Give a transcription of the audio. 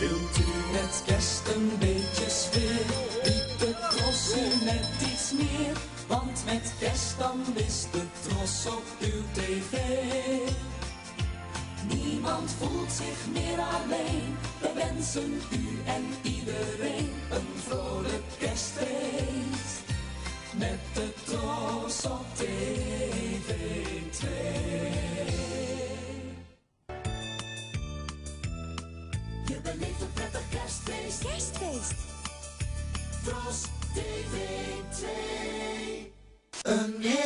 Wilt u met kerst een beetje sfeer? Biedt de tros u net iets meer? Want met kerst dan is de tros op uw tv. Niemand voelt zich meer alleen. We wensen u en iedereen een vrolijk kerstfeest. Met de tros op TV Je beleeft een prettig kerstfeest. Kerstfeest. Tros TV 2. Een heel